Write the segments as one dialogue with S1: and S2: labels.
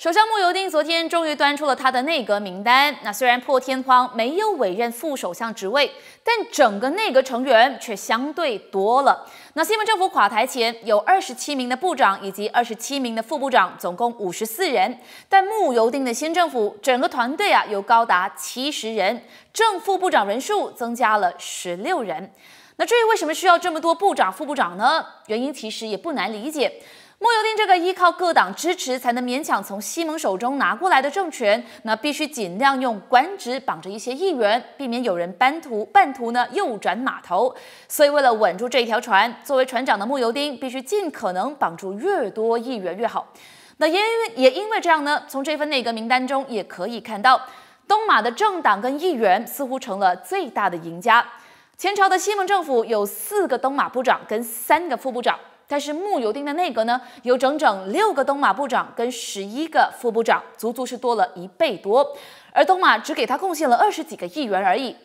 S1: 首相穆尤丁昨天终于端出了他的内阁名单。那虽然破天荒没有委任副首相职位，但整个内阁成员却相对多了。那西蒙政府垮台前有二十七名的部长以及二十七名的副部长，总共五十四人。但穆尤丁的新政府整个团队啊有高达七十人，正副部长人数增加了十六人。那至于为什么需要这么多部长、副部长呢？原因其实也不难理解。莫尤丁这个依靠各党支持才能勉强从西蒙手中拿过来的政权，那必须尽量用官职绑着一些议员，避免有人半途半途呢右转码头。所以为了稳住这条船，作为船长的莫尤丁必须尽可能绑住越多议员越好。那也也因为这样呢，从这份内阁名单中也可以看到，东马的政党跟议员似乎成了最大的赢家。前朝的西蒙政府有四个东马部长跟三个副部长。但是穆尤丁的内阁呢，有整整六个东马部长跟十一个副部长，足足是多了一倍多。而东马只给他贡献了二十几个议员而已。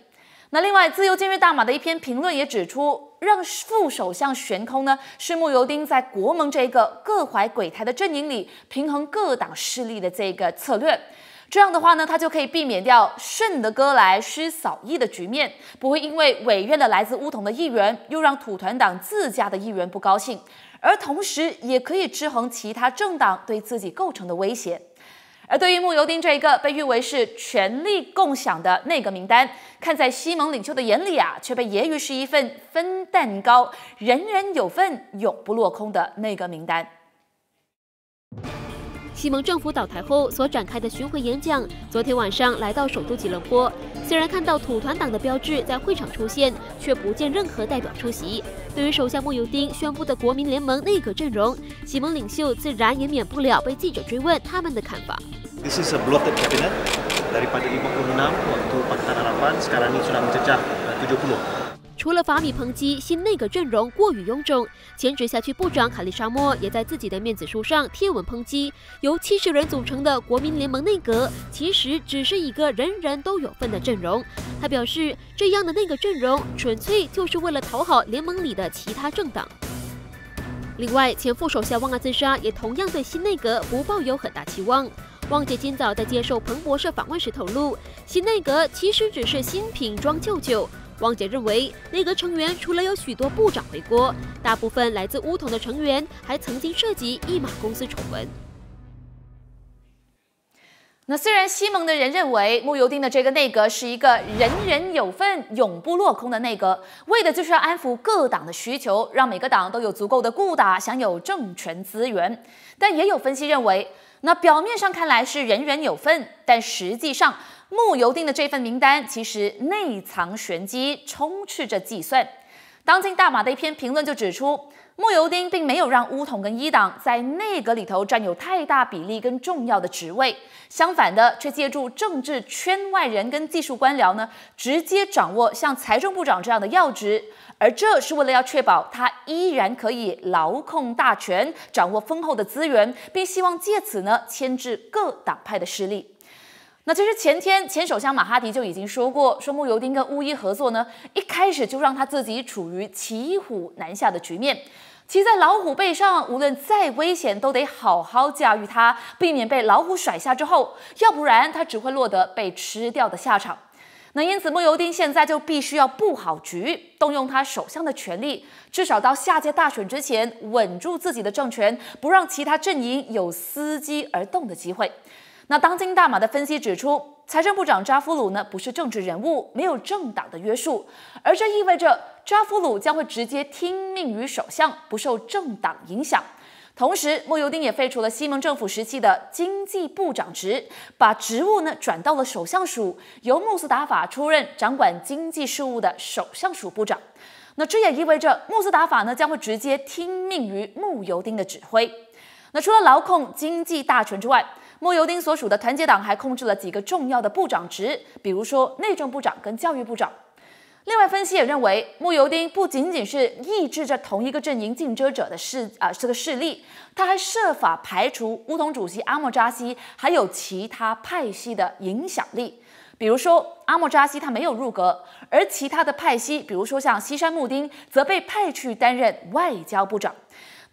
S1: 那另外，自由监狱大马的一篇评论也指出，让副首相悬空呢，是穆尤丁在国盟这个各怀鬼胎的阵营里平衡各党势力的这个策略。这样的话呢，他就可以避免掉顺的哥来失扫义的局面，不会因为委任了来自乌统的议员，又让土团党自家的议员不高兴，而同时也可以制衡其他政党对自己构成的威胁。而对于穆尤丁这一个被誉为是权力共享的内阁名单，看在西蒙领袖的眼里啊，却被揶揄是一份分蛋糕、人人有份、永不落空的内阁名单。
S2: 西蒙政府倒台后所展开的巡回演讲，昨天晚上来到首都吉隆坡。虽然看到土团党的标志在会场出现，却不见任何代表出席。对于首相穆尤丁宣布的国民联盟内阁阵容，西蒙领袖自然也免不了被记者追问他们的看法。除了法米抨击新内阁阵容过于臃肿，前直辖区部长卡利沙莫也在自己的面子书上贴文抨击，由七十人组成的国民联盟内阁其实只是一个人人都有份的阵容。他表示，这样的内阁阵容纯粹就是为了讨好联盟里的其他政党。另外，前副首相旺阿兹沙也同样对新内阁不抱有很大期望。旺姐今早在接受彭博社访问时透露，新内阁其实只是新瓶装旧酒。汪姐认为，内阁成员除了有许多部长回国，大部分来自乌统的成员还曾经涉及一马公司丑闻。
S1: 那虽然西蒙的人认为穆尤丁的这个内阁是一个人人有份、永不落空的内阁，为的就是要安抚各党的需求，让每个党都有足够的固打，享有政权资源。但也有分析认为，那表面上看来是人人有份，但实际上。穆尤丁的这份名单其实内藏玄机，充斥着计算。当今大马的一篇评论就指出，穆尤丁并没有让乌统跟伊党在内阁里头占有太大比例跟重要的职位，相反的，却借助政治圈外人跟技术官僚呢，直接掌握像财政部长这样的要职。而这是为了要确保他依然可以牢控大权，掌握丰厚的资源，并希望借此呢牵制各党派的势力。那其实前天前首相马哈迪就已经说过，说穆尤丁跟乌伊合作呢，一开始就让他自己处于骑虎难下的局面，骑在老虎背上，无论再危险都得好好驾驭它，避免被老虎甩下之后，要不然他只会落得被吃掉的下场。那因此穆尤丁现在就必须要布好局，动用他首相的权力，至少到下届大选之前稳住自己的政权，不让其他阵营有伺机而动的机会。那当今大马的分析指出，财政部长扎夫鲁呢不是政治人物，没有政党的约束，而这意味着扎夫鲁将会直接听命于首相，不受政党影响。同时，莫尤丁也废除了西蒙政府时期的经济部长职，把职务呢转到了首相署，由穆斯达法出任掌管经济事务的首相署部长。那这也意味着穆斯达法呢将会直接听命于穆尤丁的指挥。那除了牢控经济大权之外，莫尤丁所属的团结党还控制了几个重要的部长职，比如说内政部长跟教育部长。另外，分析也认为，穆尤丁不仅仅是抑制着同一个阵营竞争者的势啊这个势力，他还设法排除乌统主席阿莫扎西还有其他派系的影响力。比如说，阿莫扎西他没有入阁，而其他的派系，比如说像西山穆丁，则被派去担任外交部长。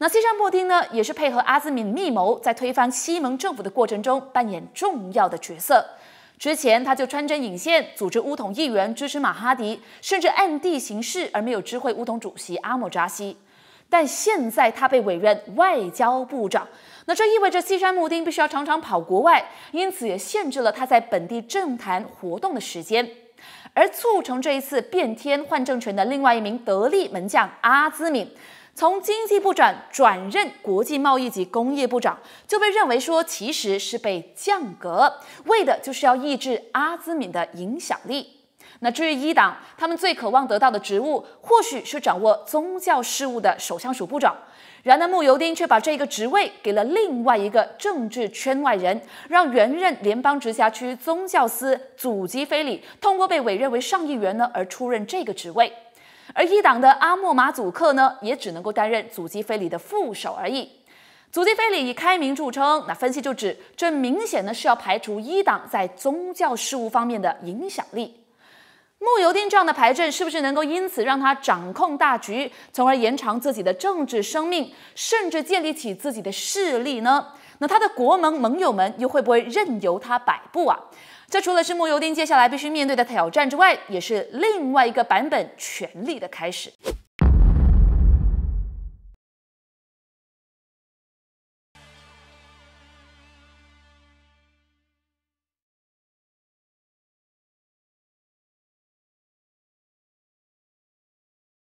S1: 那西山布丁呢，也是配合阿兹敏密谋，在推翻西蒙政府的过程中扮演重要的角色。之前他就穿针引线，组织乌统议员支持马哈迪，甚至暗地行事而没有知会乌统主席阿莫扎西。但现在他被委任外交部长，那这意味着西山穆丁必须要常常跑国外，因此也限制了他在本地政坛活动的时间。而促成这一次变天换政权的另外一名得力门将阿兹敏，从经济部长转任国际贸易及工业部长，就被认为说其实是被降格，为的就是要抑制阿兹敏的影响力。那至于一党，他们最渴望得到的职务，或许是掌握宗教事务的首相署部长。然而穆尤丁却把这个职位给了另外一个政治圈外人，让原任联邦直辖区宗教司祖基菲里通过被委任为上议员呢而出任这个职位。而一党的阿莫马祖克呢，也只能够担任祖基菲里的副手而已。祖基菲里以开明著称，那分析就指这明显呢是要排除一党在宗教事务方面的影响力。穆尤丁这样的排阵，是不是能够因此让他掌控大局，从而延长自己的政治生命，甚至建立起自己的势力呢？那他的国盟盟友们又会不会任由他摆布啊？这除了是穆尤丁接下来必须面对的挑战之外，也是另外一个版本权力的开始。